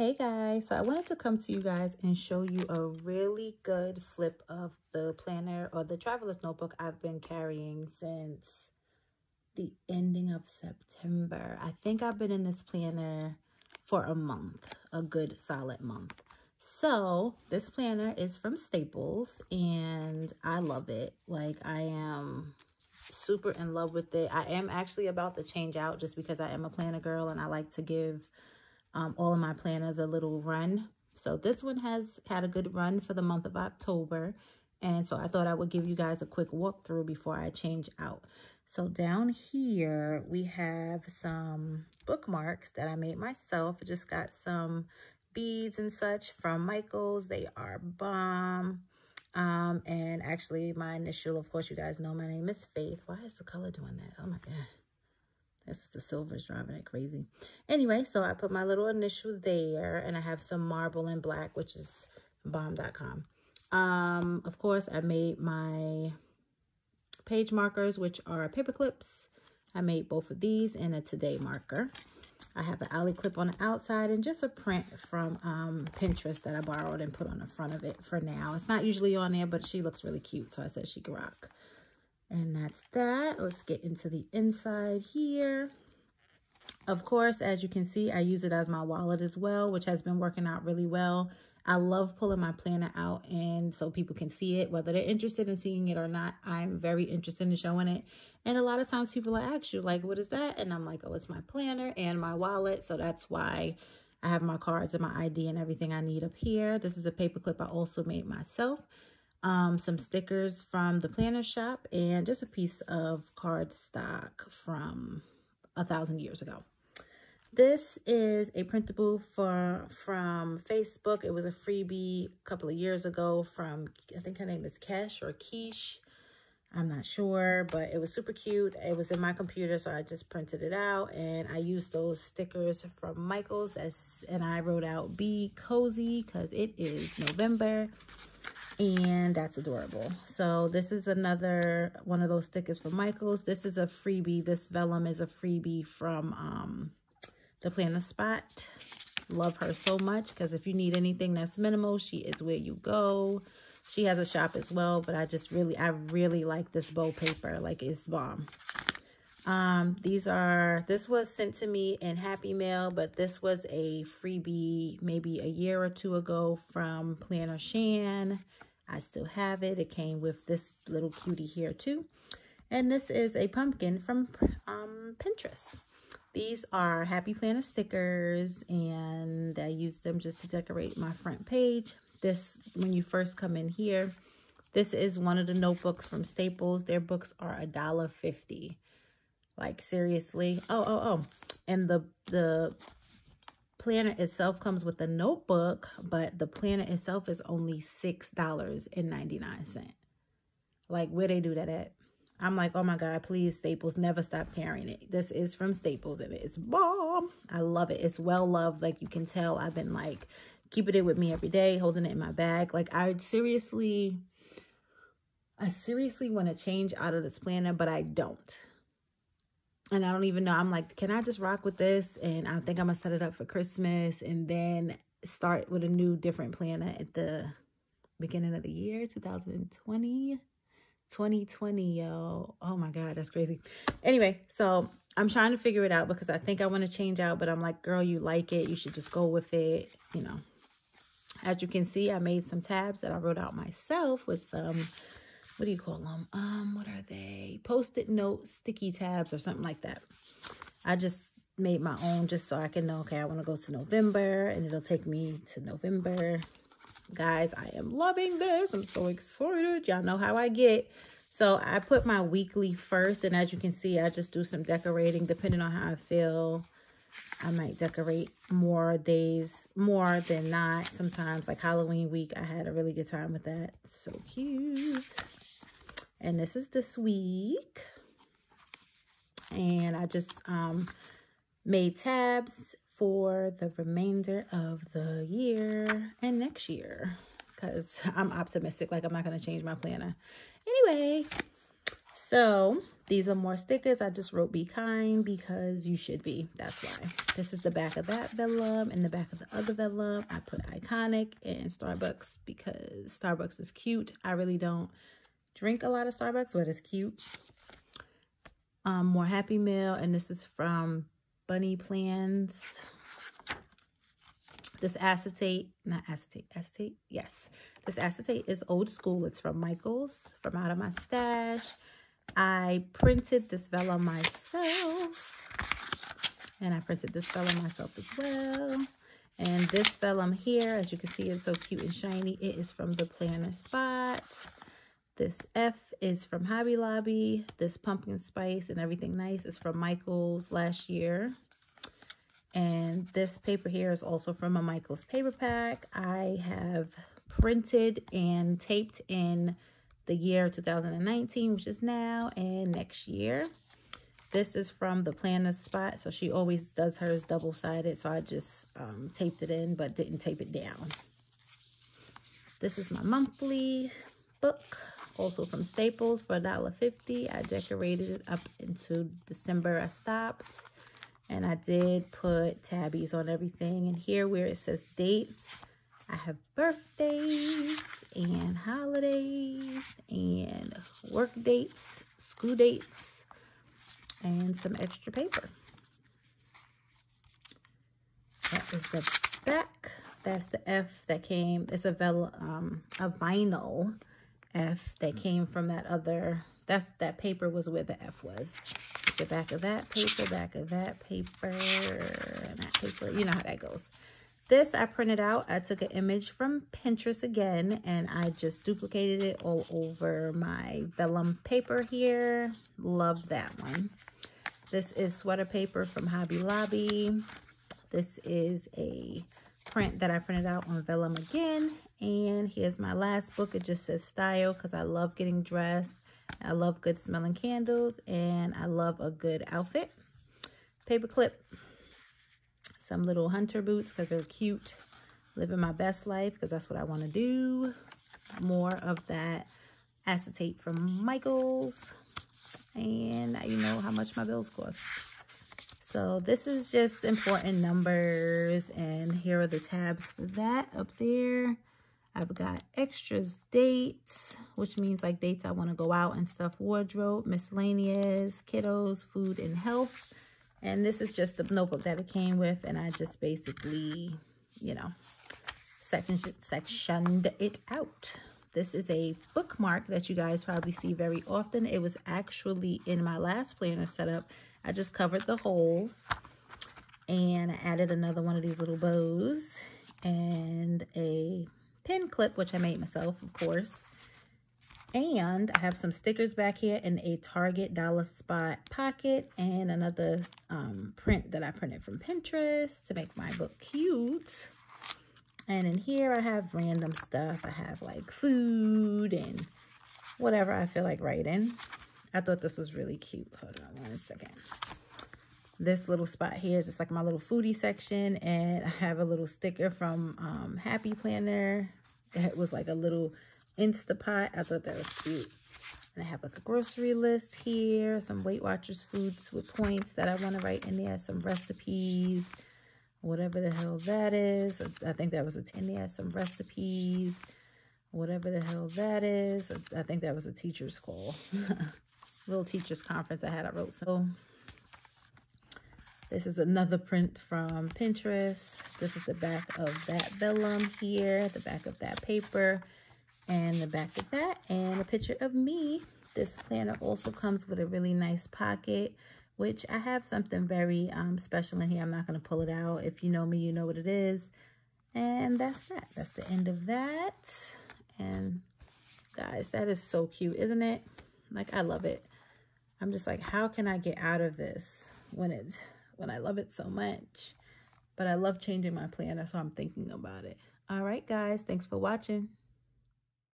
Hey guys, so I wanted to come to you guys and show you a really good flip of the planner or the traveler's notebook I've been carrying since the ending of September. I think I've been in this planner for a month, a good solid month. So this planner is from Staples and I love it. Like I am super in love with it. I am actually about to change out just because I am a planner girl and I like to give um, all of my planners a little run. So this one has had a good run for the month of October. And so I thought I would give you guys a quick walkthrough before I change out. So down here, we have some bookmarks that I made myself. I just got some beads and such from Michaels. They are bomb. Um, and actually my initial, of course, you guys know my name is Fayth. Why is the color doing that? Oh my God. This is the silver's driving it crazy. Anyway, so I put my little initial there and I have some marble in black, which is bomb.com. Um, of course, I made my page markers, which are paper clips. I made both of these and a today marker. I have an alley clip on the outside and just a print from um, Pinterest that I borrowed and put on the front of it for now. It's not usually on there, but she looks really cute, so I said she could rock. And that's that. Let's get into the inside here. Of course, as you can see, I use it as my wallet as well, which has been working out really well. I love pulling my planner out and so people can see it, whether they're interested in seeing it or not. I'm very interested in showing it. And a lot of times people ask you, like, what is that? And I'm like, oh, it's my planner and my wallet. So that's why I have my cards and my ID and everything I need up here. This is a paperclip I also made myself um, some stickers from the planner shop, and just a piece of cardstock from a thousand years ago. This is a printable for, from Facebook. It was a freebie a couple of years ago from, I think her name is Kesh or Quiche. I'm not sure, but it was super cute. It was in my computer, so I just printed it out. And I used those stickers from Michaels. That's, and I wrote out Be Cozy because it is November and that's adorable. So this is another one of those stickers from Michaels. This is a freebie. This vellum is a freebie from um, the Planner Spot. Love her so much because if you need anything that's minimal, she is where you go. She has a shop as well, but I just really, I really like this bow paper. Like it's bomb. Um, these are, this was sent to me in Happy Mail, but this was a freebie maybe a year or two ago from Planner Shan. I still have it. It came with this little cutie here too. And this is a pumpkin from um, Pinterest. These are Happy Planner stickers and I use them just to decorate my front page. This, when you first come in here, this is one of the notebooks from Staples. Their books are a dollar fifty. Like seriously. Oh, oh, oh. And the the planner itself comes with a notebook, but the planner itself is only $6.99. Like, where they do that at? I'm like, oh my God, please, Staples, never stop carrying it. This is from Staples and it's bomb. I love it. It's well loved. Like you can tell I've been like keeping it with me every day, holding it in my bag. Like I seriously, I seriously want to change out of this planner, but I don't and I don't even know. I'm like, can I just rock with this? And I think I'm going to set it up for Christmas and then start with a new different planner at the beginning of the year, 2020. 2020, yo. Oh my God, that's crazy. Anyway, so I'm trying to figure it out because I think I want to change out, but I'm like, girl, you like it. You should just go with it, you know. As you can see, I made some tabs that I wrote out myself with some what do you call them? Um, what are they? Post-it note sticky tabs or something like that. I just made my own just so I can know, okay, I want to go to November and it'll take me to November. Guys, I am loving this. I'm so excited. Y'all know how I get. So I put my weekly first and as you can see, I just do some decorating depending on how I feel. I might decorate more days, more than not. Sometimes like Halloween week, I had a really good time with that. So cute. And this is this week. And I just um, made tabs for the remainder of the year and next year. Because I'm optimistic, like I'm not going to change my planner. Anyway, so These are more stickers. I just wrote be kind because you should be. That's why. This is the back of that vellum and the back of the other vellum. I put iconic and Starbucks because Starbucks is cute. I really don't drink a lot of Starbucks, but it's cute. Um, more Happy Mail. And this is from Bunny Plans. This acetate, not acetate, acetate, yes. This acetate is old school. It's from Michaels, from out of my stash. I printed this vellum myself. And I printed this vellum myself as well. And this vellum here, as you can see, it's so cute and shiny. It is from the Planner Spot. This F is from Hobby Lobby. This pumpkin spice and everything nice is from Michaels last year. And this paper here is also from a Michaels paper pack. I have printed and taped in the year 2019, which is now, and next year. This is from the Planner Spot. So she always does hers double-sided. So I just um, taped it in, but didn't tape it down. This is my monthly book. Also from Staples for $1.50. I decorated it up into December. I stopped. And I did put tabbies on everything. And here where it says dates, I have birthdays and holidays and work dates, school dates, and some extra paper. That is the back. That's the F that came. It's a, um, a vinyl F that mm. came from that other. That's That paper was where the F was. The back of that paper, back of that paper, and that paper. You know how that goes. This I printed out. I took an image from Pinterest again, and I just duplicated it all over my vellum paper here. Love that one. This is sweater paper from Hobby Lobby. This is a print that I printed out on vellum again. And here's my last book. It just says style because I love getting dressed. I love good smelling candles. And I love a good outfit. Paper clip some little hunter boots because they're cute. Living my best life because that's what I want to do. More of that acetate from Michaels. And you know how much my bills cost. So this is just important numbers. And here are the tabs for that up there. I've got extras dates, which means like dates I want to go out and stuff. Wardrobe, miscellaneous, kiddos, food, and health. And this is just the notebook that it came with. And I just basically, you know, section, sectioned it out. This is a bookmark that you guys probably see very often. It was actually in my last planner setup. I just covered the holes and I added another one of these little bows and a pin clip, which I made myself, of course. And I have some stickers back here in a Target Dollar Spot pocket and another um, print that I printed from Pinterest to make my book cute. And in here I have random stuff. I have like food and whatever I feel like writing. I thought this was really cute. Hold on one second. This little spot here is just like my little foodie section. And I have a little sticker from um, Happy Planner. That was like a little Instapot. I thought that was cute. And I have like a grocery list here, some Weight Watchers foods with points that I want to write in there, some recipes, whatever the hell that is. I think that was a 10 there, some recipes, whatever the hell that is. I think that was a teacher's call. Little teacher's conference I had, I wrote. So this is another print from Pinterest. This is the back of that vellum here, the back of that paper and the back of that and a picture of me. This planner also comes with a really nice pocket, which I have something very um, special in here. I'm not going to pull it out. If you know me, you know what it is. And that's that. That's the end of that. And guys, that is so cute, isn't it? Like, I love it. I'm just like, how can I get out of this when it's when I love it so much? But I love changing my planner, so I'm thinking about it. All right, guys. Thanks for watching.